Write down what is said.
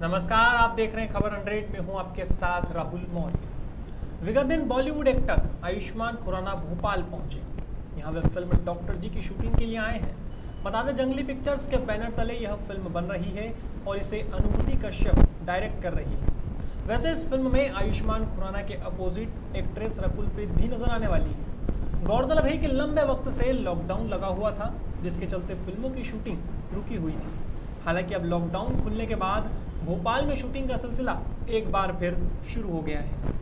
नमस्कार, आप देख रहे हैं खबर हंड्रेड, में हूँ आपके साथ राहुल मौर्य। विगत दिन बॉलीवुड एक्टर आयुष्मान खुराना भोपाल पहुँचे। यहाँ वे फ़िल्म डॉक्टर जी की शूटिंग के लिए आए हैं। बता दें, जंगली पिक्चर्स के बैनर तले यह फ़िल्म बन रही है और इसे अनुभूति कश्यप डायरेक्ट कर रही है। वैसे इस फ़िल्म में आयुष्मान खुराना के अपोजिट एक्ट्रेस रकुलप्रीत भी नज़र आने वाली है। गौरतलब है कि लंबे वक्त से लॉकडाउन लगा हुआ था, जिसके चलते फ़िल्मों की शूटिंग रुकी हुई थी। हालाँकि अब लॉकडाउन खुलने के बाद भोपाल में शूटिंग का सिलसिला एक बार फिर शुरू हो गया है।